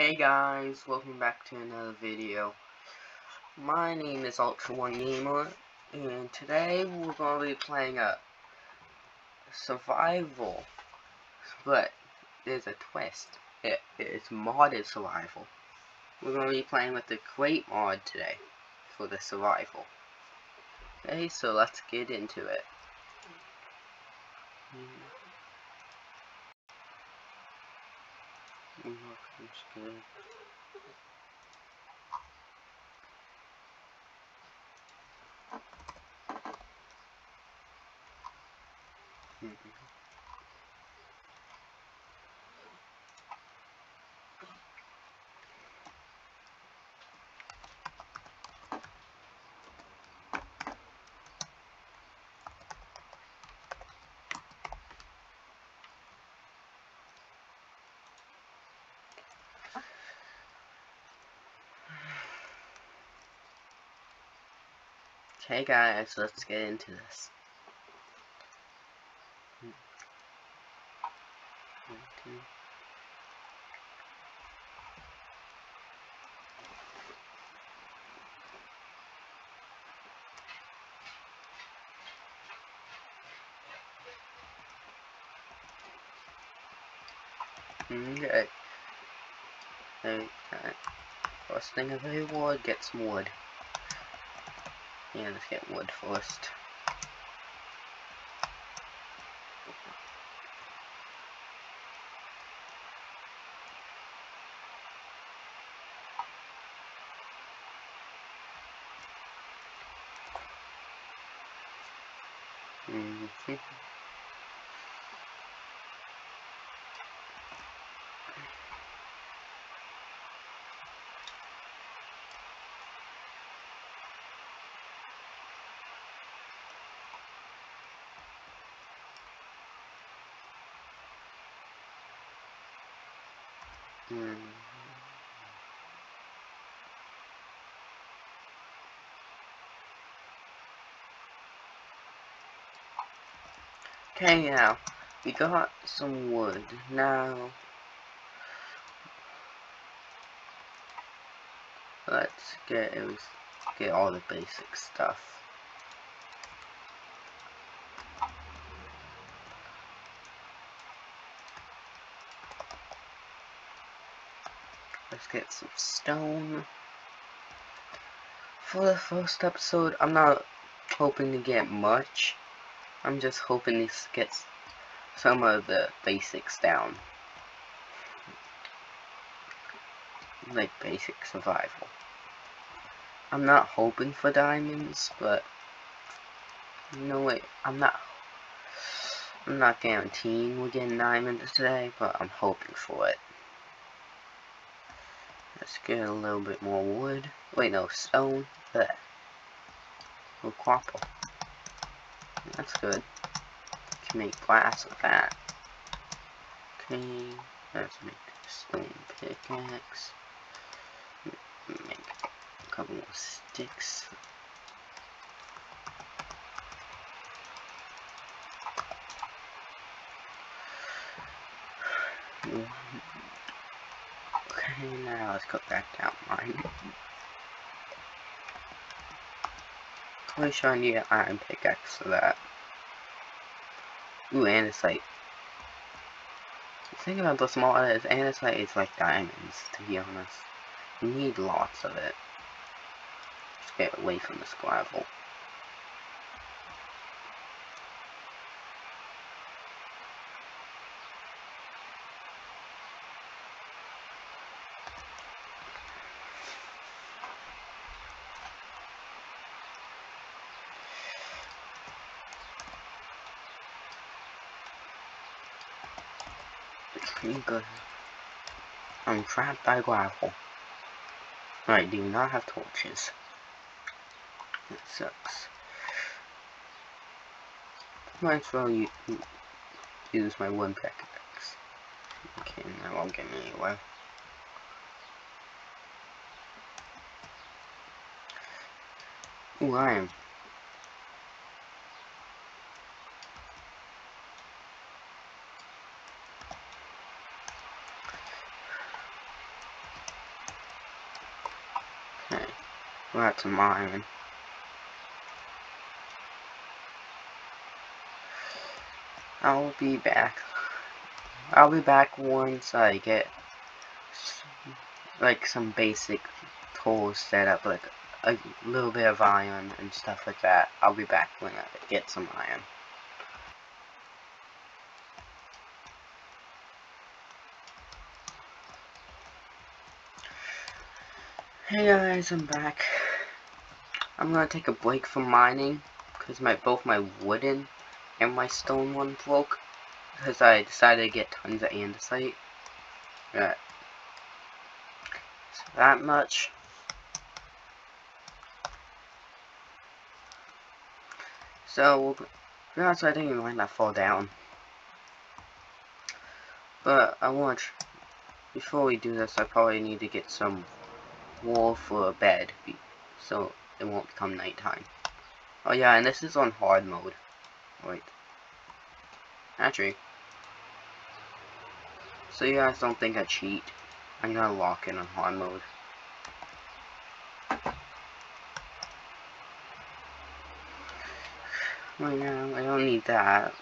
Hey guys, welcome back to another video. My name is Ultra One Gamer, and today we're going to be playing a survival, but there's a twist. It, it's modded survival. We're going to be playing with the Create mod today for the survival. Okay, so let's get into it. Hmm. Mm. Mm -hmm. Okay guys, let's get into this. Okay. Okay. First thing of every wood gets wood. Yeah, let's get wood first. Mm -hmm. Hmm. Okay, now, we got some wood. Now, let's get, get all the basic stuff. Let's get some stone. For the first episode, I'm not hoping to get much. I'm just hoping to get some of the basics down. Like basic survival. I'm not hoping for diamonds, but know what? I'm not I'm not guaranteeing we're getting diamonds today, but I'm hoping for it. Let's get a little bit more wood. Wait, no, stone. There. Copper. That's good. Can make glass with that. Okay, let's make a stone pickaxe. Make a couple more sticks. Okay, now uh, let's go back down mine. Probably sure I need an iron pickaxe for that. Ooh, andesite. The thing about the small is andesite is like diamonds, to be honest. You need lots of it. Just get away from this gravel. Pretty good. I'm trapped by gravel. I do not have torches. It sucks. Might as well use my one pickaxe. Okay, that won't get me anywhere. Ooh, I am got some mine. I'll be back. I'll be back once I get like some basic tools set up, like a little bit of iron and stuff like that. I'll be back when I get some iron. Hey guys, I'm back. I'm gonna take a break from mining because my both my wooden and my stone one broke because I decided to get tons of andesite. Right. So that much. So, that's I didn't even let that fall down. But I want, before we do this, I probably need to get some wool for a bed, so it won't become nighttime. Oh yeah, and this is on hard mode. Wait. Actually. So you guys don't think I cheat, I'm gonna lock in on hard mode. Oh yeah, I don't need that.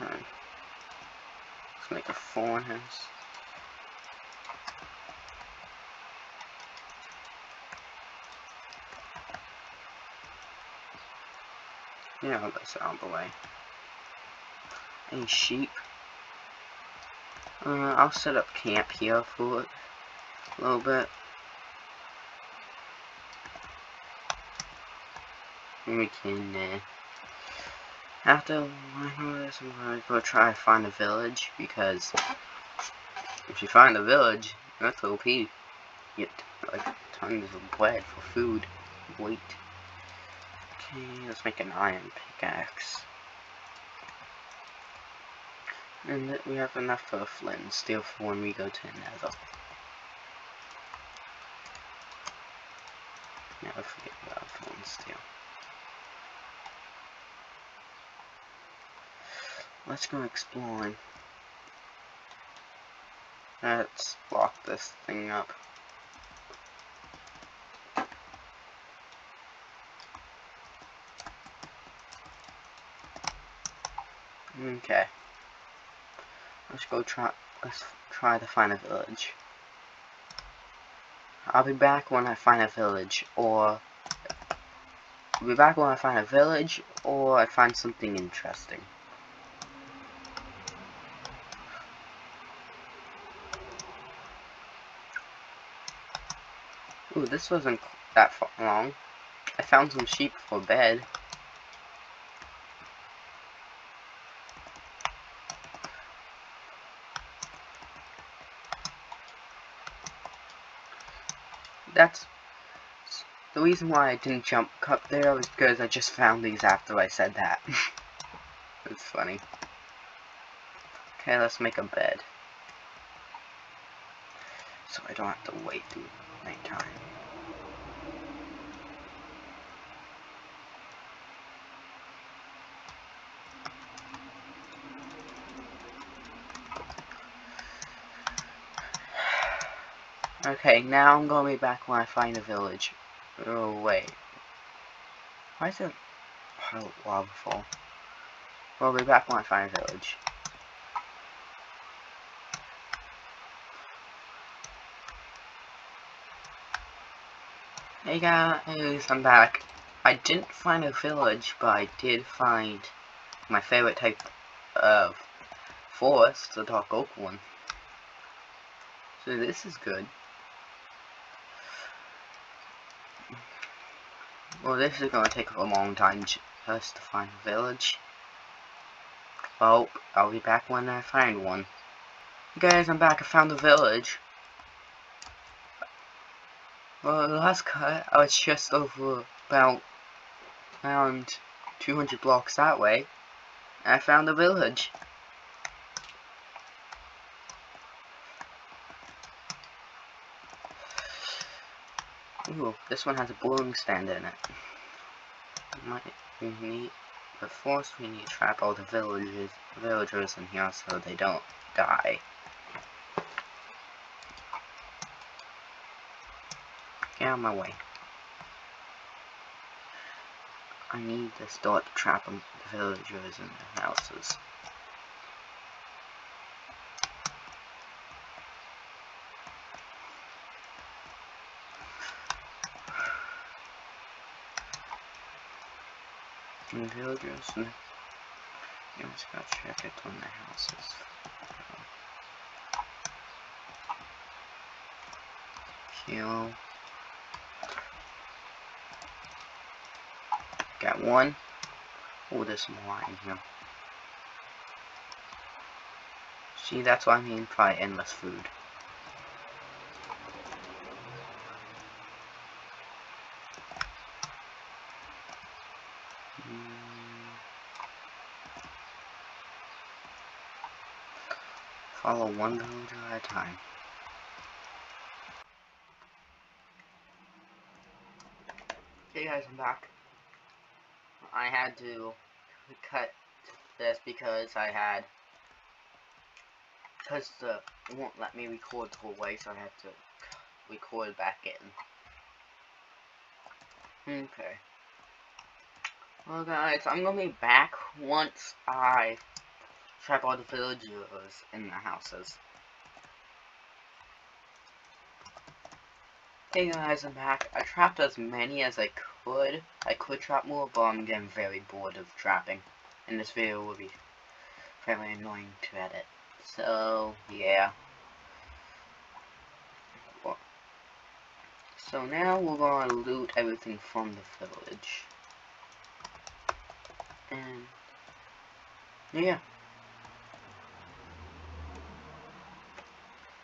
Right. Let's make a furnace. Yeah, that's out of the way. Any sheep? Uh, I'll set up camp here for a little bit. We can, uh, after I know this, I'm gonna go try to find a village, because if you find a village, that's OP. You get, like, tons of bread for food. Wait. Let's make an iron pickaxe. And we have enough for flint and steel for when we go to nether. Never forget about flint and steel. Let's go exploring. Let's block this thing up. Okay. Let's go try let's try to find a village. I'll be back when I find a village or I'll be back when I find a village or I find something interesting. Ooh, this wasn't that far long. I found some sheep for bed. that's the reason why I didn't jump up there was because I just found these after I said that. it's funny. Okay, let's make a bed. So I don't have to wait through nighttime. Okay, now I'm gonna be back when I find a village. Oh, wait. Why is pile of lava fall? I'll be back when I find a village. Hey guys, I'm back. I didn't find a village, but I did find my favorite type of forest, the dark oak one. So this is good. Well, this is going to take a long time just to find a village. Well, I'll be back when I find one. guys, I'm back. I found a village. Well, the last cut, I was just over about around 200 blocks that way. I found a village. Ooh, this one has a brewing stand in it. Might be neat. But first we need to trap all the villagers villagers in here so they don't die. Get out of my way. I need to start trapping the villagers in their houses. And villagers, and you just gotta check it on the houses. Kill. Got one. Oh, there's more in here. See, that's what I mean by endless food. Follow one villager at a time. Hey guys, I'm back. I had to cut this because I had because the won't let me record the whole way, so I had to record back in. Okay. Well guys, I'm gonna be back once I trap all the villagers in the houses. Hey guys, I'm back. I trapped as many as I could. I could trap more, but I'm getting very bored of trapping. And this video will be fairly annoying to edit. So, yeah. So now we're gonna loot everything from the village. And, yeah.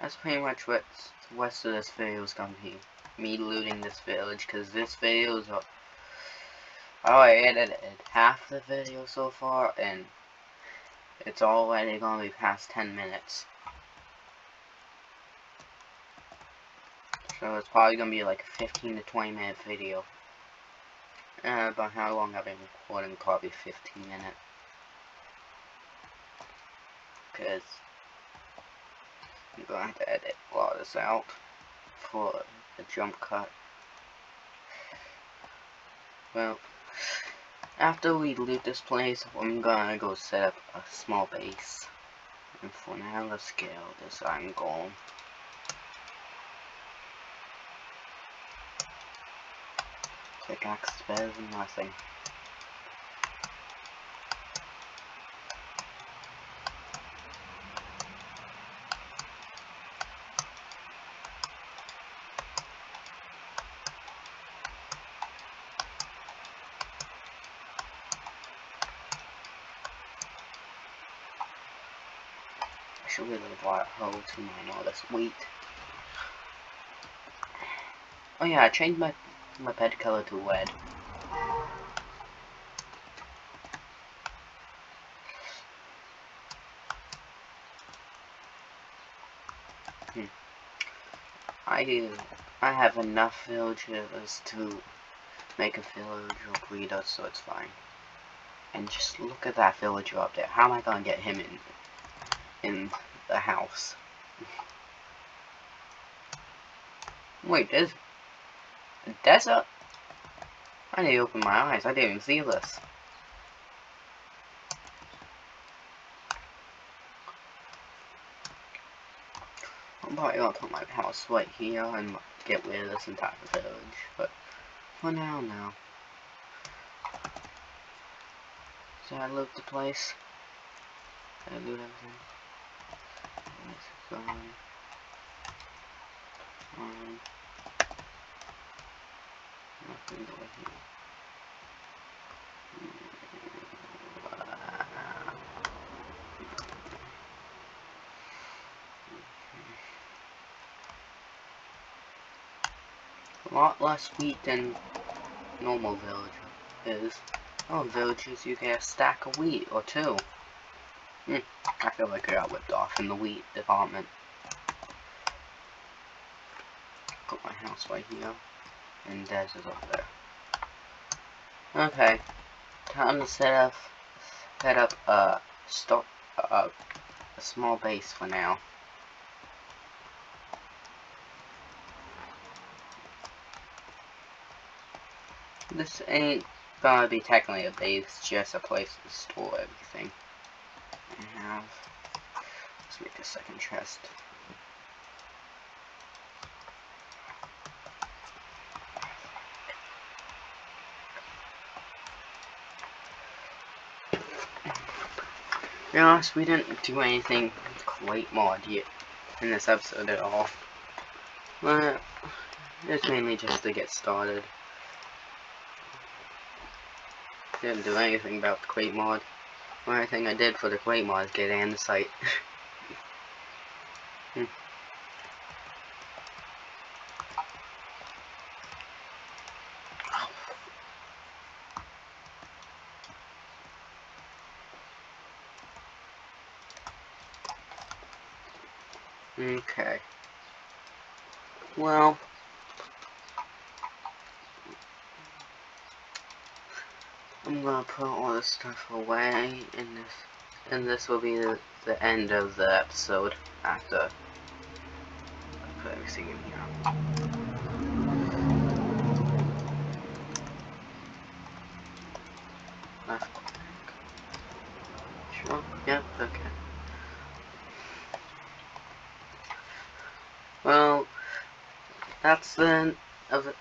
That's pretty much what the rest of this video is gonna be. Me looting this village because this video is oh I edited half the video so far and it's already gonna be past 10 minutes. So it's probably gonna be like a 15 to 20 minute video. Uh, about how long I've been recording probably 15 minutes. Because I'm gonna have to edit a lot of this out for a jump cut. Well, after we leave this place, I'm gonna go set up a small base. And for now, let's scale this iron golem. Pickaxe than nothing. Brought to mine all this wheat. Oh yeah, I changed my my bed color to red. Hmm. I. I have enough villagers to make a village villager breeder, so it's fine. And just look at that villager up there. How am I gonna get him in in the house. Wait, there's a desert? I need to open my eyes. I didn't even see this. I'm probably gonna put my house right here and get rid of this entire village, but for now, no. So I loot the place. I loot everything A lot less wheat than normal villager is. Oh, villages you get a stack of wheat or two. Hmm. I feel like I got whipped off in the wheat department. Got my house right here. And Des is up there. Okay. Time to set up set up a stop uh, a small base for now. This ain't gonna be technically a base, just a place to store everything. Have. Let's make a second chest. Be honest, we didn't do anything Create mod yet in this episode at all. But it's mainly just to get started. Didn't do anything about the Create mod. The only thing I did for the Create mod is get andesite. hmm. Okay. Well, gonna put all this stuff away, and this, and this will be the, the end of the episode after I put everything in here. Left Sure. Yep. Okay. Well, that's the end of it.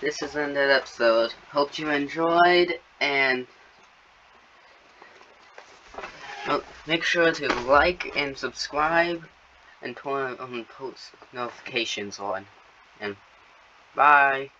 That this is end the episode. Hope you enjoyed, and make sure to like and subscribe, and turn on post notifications on. And bye.